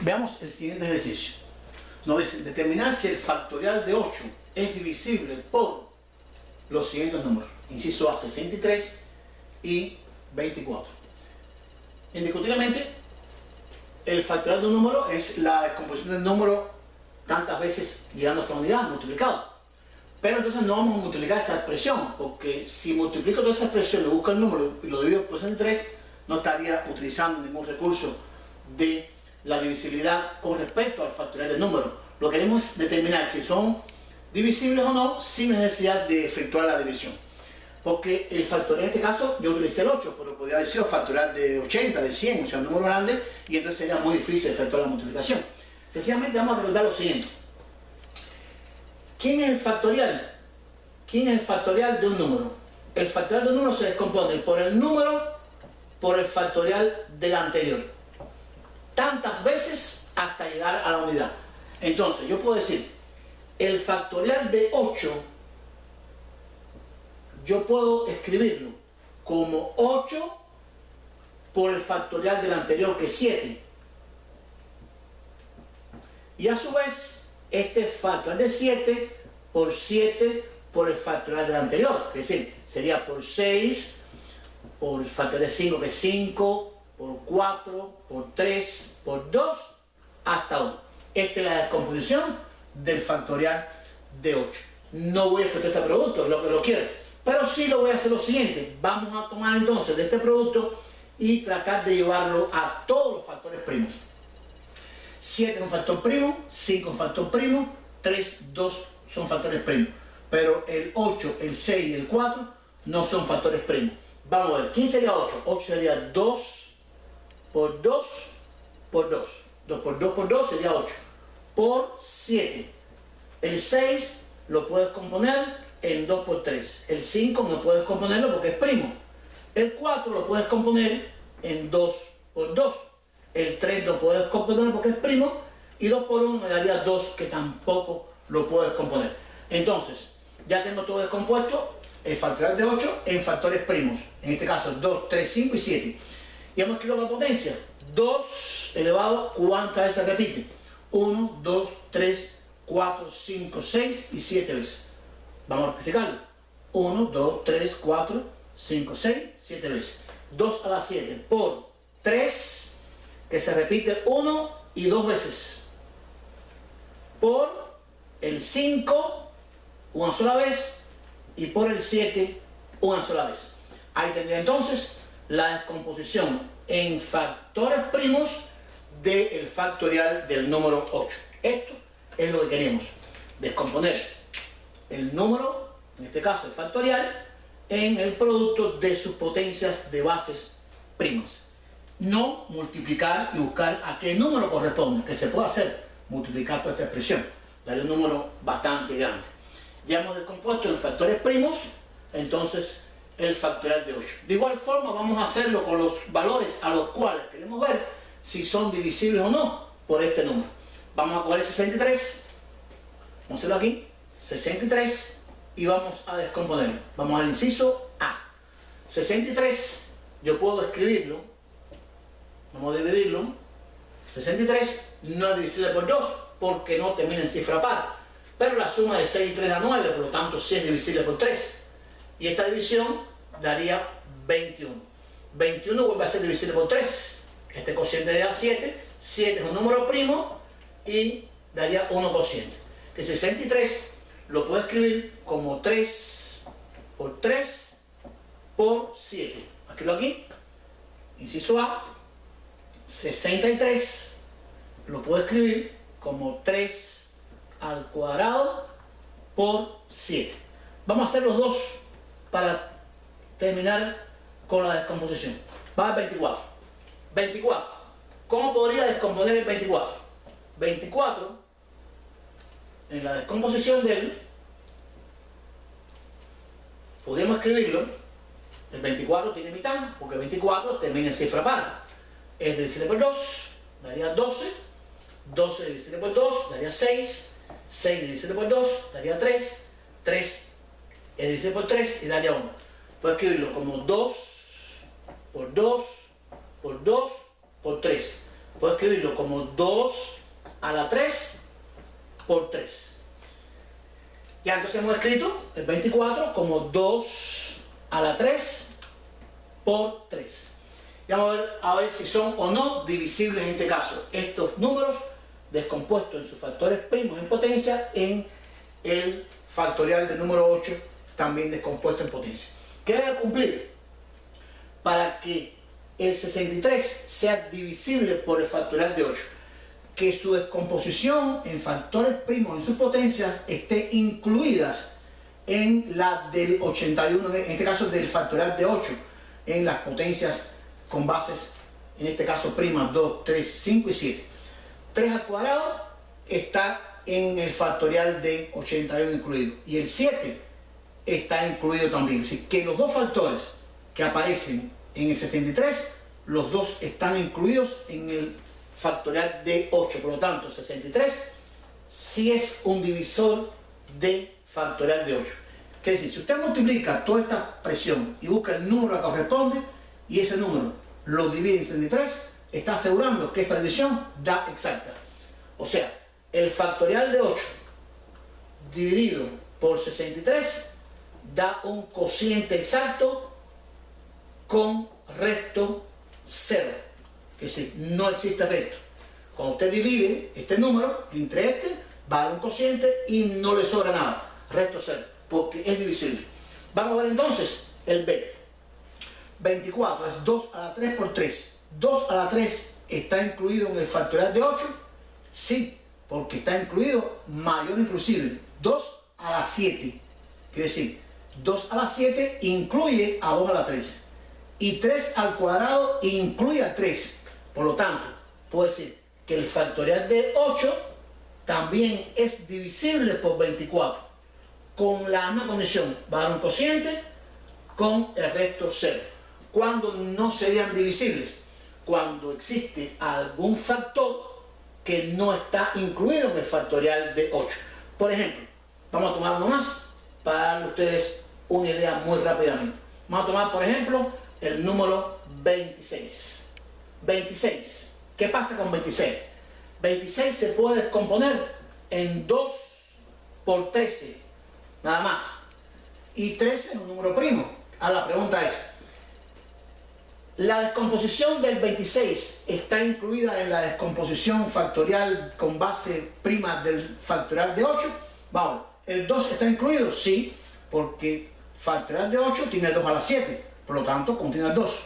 Veamos el siguiente ejercicio. Nos dice determinar si el factorial de 8 es divisible por los siguientes números. Inciso A, 63 y 24. Indiscutiblemente, el factorial de un número es la descomposición del número tantas veces llegando a esta unidad, multiplicado. Pero entonces no vamos a multiplicar esa expresión, porque si multiplico toda esa expresión y busco el número y lo divido por 63, no estaría utilizando ningún recurso de la divisibilidad con respecto al factorial del número. Lo que queremos determinar si son divisibles o no sin necesidad de efectuar la división. Porque el factorial en este caso yo utilicé el 8, pero podría haber sido factorial de 80, de 100, o sea, un número grande, y entonces sería muy difícil efectuar la multiplicación. Sencillamente vamos a recordar lo siguiente. ¿Quién es el factorial? ¿Quién es el factorial de un número? El factorial de un número se descompone por el número por el factorial del anterior. Tantas veces hasta llegar a la unidad. Entonces, yo puedo decir, el factorial de 8, yo puedo escribirlo como 8 por el factorial del anterior, que es 7. Y a su vez, este factorial de 7 por 7 por el factorial del anterior. Es decir, sería por 6, por el factor de 5 que es 5, por 4, por 3, por 2, hasta 1. Esta es la descomposición del factorial de 8. No voy a efectuar este producto, lo que lo quiero. Pero sí lo voy a hacer lo siguiente. Vamos a tomar entonces de este producto y tratar de llevarlo a todos los factores primos. 7 es un factor primo, 5 es un factor primo, 3, 2 son factores primos. Pero el 8, el 6 y el 4 no son factores primos. Vamos a ver, ¿quién sería 8? 8 sería 2 por 2 por 2. 2 por 2 por 2 sería 8. Por 7. El 6 lo puedes componer en 2 por 3. El 5 no puedes componerlo porque es primo. El 4 lo puedes componer en 2 por 2 el 3 lo puedes componer porque es primo, y 2 por 1 me daría 2 que tampoco lo puedes componer. Entonces, ya tengo todo descompuesto, el factorial de 8 en factores primos, en este caso 2, 3, 5 y 7. Y hemos escrito la potencia, 2 elevado, ¿cuántas veces repite? 1, 2, 3, 4, 5, 6 y 7 veces. Vamos a rectificarlo. 1, 2, 3, 4, 5, 6, 7 veces. 2 a la 7 por 3 que se repite uno y dos veces por el 5 una sola vez y por el 7 una sola vez. Ahí tendría entonces la descomposición en factores primos del factorial del número 8. Esto es lo que queremos, descomponer el número, en este caso el factorial, en el producto de sus potencias de bases primas no multiplicar y buscar a qué número corresponde, que se puede hacer, multiplicar toda esta expresión, daría un número bastante grande. Ya hemos descompuesto en factores primos, entonces el factorial de 8. De igual forma vamos a hacerlo con los valores a los cuales queremos ver si son divisibles o no por este número. Vamos a coger 63, vamos a hacerlo aquí, 63 y vamos a descomponerlo. Vamos al inciso A. 63, yo puedo escribirlo Vamos a dividirlo. 63 no es divisible por 2 porque no termina en cifra par. Pero la suma de 6 y 3 da 9, por lo tanto es divisible por 3. Y esta división daría 21. 21 vuelve a ser divisible por 3. Este cociente daría 7. 7 es un número primo y daría 1 cociente. Que 63 lo puedo escribir como 3 por 3 por 7. Escribo aquí. Inciso A 63 lo puedo escribir como 3 al cuadrado por 7. Vamos a hacer los dos para terminar con la descomposición. Va a 24. 24. ¿Cómo podría descomponer el 24? 24 en la descomposición de él podríamos escribirlo el 24 tiene mitad porque 24 termina en cifra par es divisible por 2, daría 12, 12 divisible por 2, daría 6, 6 divisible por 2, daría 3, 3 es divisible por 3 y daría 1. Puedo escribirlo como 2 por 2 por 2 por 3. puedo escribirlo como 2 a la 3 por 3. Ya entonces hemos escrito el 24 como 2 a la 3 por 3. Y vamos a ver, a ver si son o no divisibles en este caso estos números descompuestos en sus factores primos en potencia en el factorial del número 8 también descompuesto en potencia. ¿Qué debe cumplir? Para que el 63 sea divisible por el factorial de 8. Que su descomposición en factores primos en sus potencias esté incluidas en la del 81, en este caso del factorial de 8, en las potencias con bases, en este caso primas 2, 3, 5 y 7. 3 al cuadrado está en el factorial de 81 incluido. Y el 7 está incluido también. Es decir, que los dos factores que aparecen en el 63, los dos están incluidos en el factorial de 8. Por lo tanto, 63 sí es un divisor de factorial de 8. Quiere decir, si usted multiplica toda esta presión y busca el número que corresponde y ese número lo divide en 63, está asegurando que esa división da exacta. O sea, el factorial de 8 dividido por 63 da un cociente exacto con resto 0. Es decir, no existe resto. Cuando usted divide este número entre este, va a dar un cociente y no le sobra nada. Resto 0, porque es divisible. Vamos a ver entonces el B. 24 es 2 a la 3 por 3. 2 a la 3 está incluido en el factorial de 8. Sí, porque está incluido mayor inclusive, 2 a la 7. Quiere decir, 2 a la 7 incluye a 2 a la 3. Y 3 al cuadrado incluye a 3. Por lo tanto, puedo decir que el factorial de 8 también es divisible por 24. Con la misma condición, va a dar un cociente con el resto 0. ¿Cuándo no serían divisibles? Cuando existe algún factor que no está incluido en el factorial de 8. Por ejemplo, vamos a tomar uno más para darle a ustedes una idea muy rápidamente. Vamos a tomar, por ejemplo, el número 26. 26. ¿Qué pasa con 26? 26 se puede descomponer en 2 por 13, nada más. Y 13 es un número primo. Ahora la pregunta es, la descomposición del 26 está incluida en la descomposición factorial con base prima del factorial de 8. Vamos, ¿el 2 está incluido? Sí, porque factorial de 8 tiene 2 a la 7, por lo tanto contiene 2.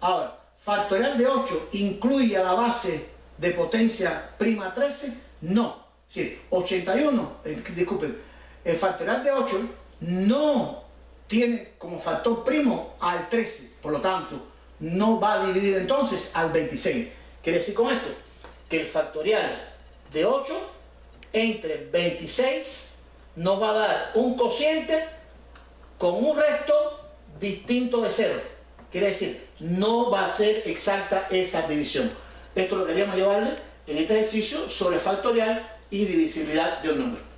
Ahora, factorial de 8 incluye a la base de potencia prima 13? No. Sí, 81, eh, disculpen, el factorial de 8 no tiene como factor primo al 13, por lo tanto, no va a dividir entonces al 26. Quiere decir con esto que el factorial de 8 entre 26 nos va a dar un cociente con un resto distinto de 0. Quiere decir, no va a ser exacta esa división. Esto lo queríamos llevarle en este ejercicio sobre factorial y divisibilidad de un número.